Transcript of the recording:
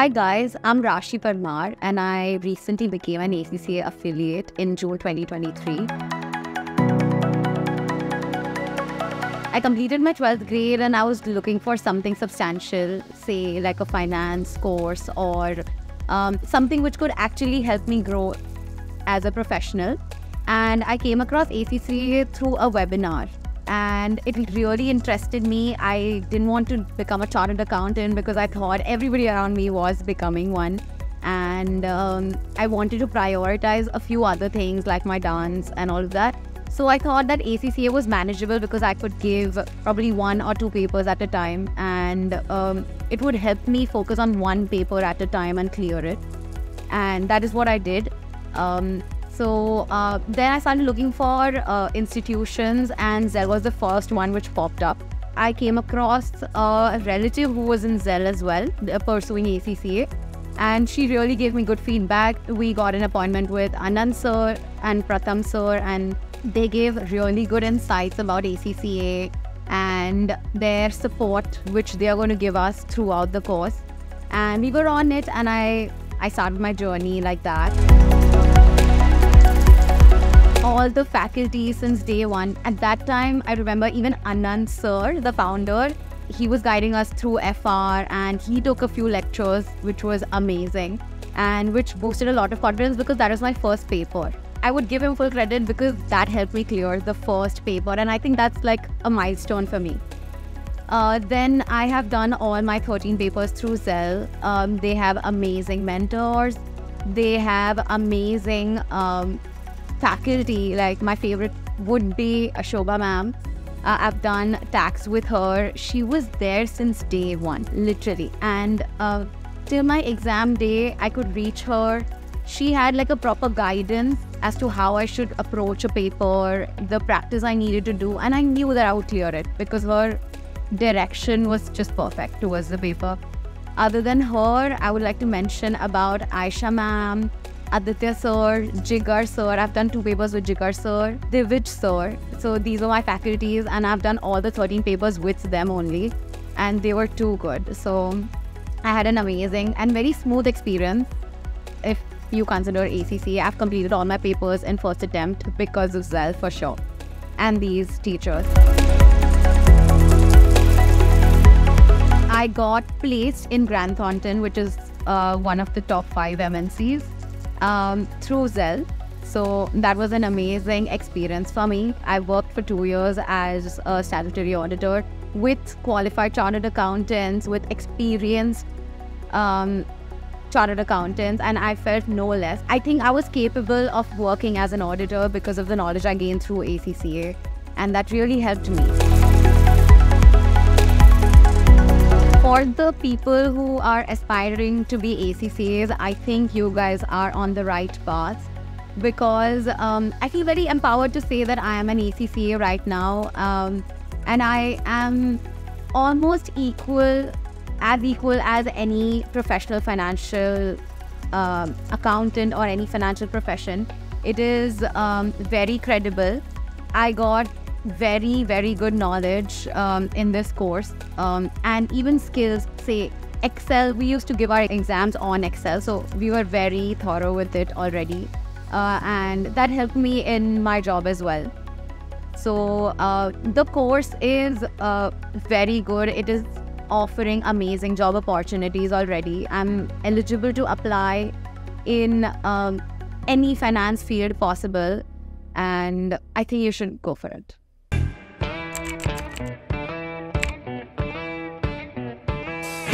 Hi guys, I'm Rashi Parmar and I recently became an ACCA affiliate in June 2023. I completed my 12th grade and I was looking for something substantial, say like a finance course or um, something which could actually help me grow as a professional. And I came across ACCA through a webinar and it really interested me. I didn't want to become a chartered accountant because I thought everybody around me was becoming one. And um, I wanted to prioritize a few other things like my dance and all of that. So I thought that ACCA was manageable because I could give probably one or two papers at a time, and um, it would help me focus on one paper at a time and clear it. And that is what I did. Um, so uh, then I started looking for uh, institutions, and Zell was the first one which popped up. I came across a relative who was in Zell as well, uh, pursuing ACCA, and she really gave me good feedback. We got an appointment with Anand sir and Pratham sir, and they gave really good insights about ACCA and their support, which they are going to give us throughout the course. And we were on it, and I I started my journey like that all the faculty since day one. At that time, I remember even Anand sir, the founder, he was guiding us through FR and he took a few lectures, which was amazing and which boosted a lot of confidence because that was my first paper. I would give him full credit because that helped me clear the first paper, and I think that's like a milestone for me. Uh, then I have done all my 13 papers through Zell. Um, they have amazing mentors. They have amazing um, faculty, like my favorite would be Ashobha ma'am. Uh, I've done tax with her. She was there since day one, literally. And uh, till my exam day, I could reach her. She had like a proper guidance as to how I should approach a paper, the practice I needed to do, and I knew that I would clear it because her direction was just perfect towards the paper. Other than her, I would like to mention about Aisha ma'am, Aditya sir, Jigar sir. I've done two papers with Jigar sir, Divij sir. So these are my faculties, and I've done all the 13 papers with them only, and they were too good. So I had an amazing and very smooth experience. If you consider ACC, I've completed all my papers in first attempt because of Zell for sure, and these teachers. I got placed in Grant Thornton, which is uh, one of the top five MNCs um, through Zell. So that was an amazing experience for me. I worked for two years as a statutory auditor with qualified chartered accountants, with experienced um, chartered accountants, and I felt no less. I think I was capable of working as an auditor because of the knowledge I gained through ACCA, and that really helped me. For the people who are aspiring to be ACCAs, I think you guys are on the right path because um, I feel very empowered to say that I am an ACCA right now. Um, and I am almost equal, as equal as any professional financial um, accountant or any financial profession. It is um, very credible. I got very, very good knowledge um, in this course um, and even skills, say Excel, we used to give our exams on Excel, so we were very thorough with it already. Uh, and that helped me in my job as well. So uh, the course is uh, very good. It is offering amazing job opportunities already. I'm eligible to apply in um, any finance field possible, and I think you should go for it.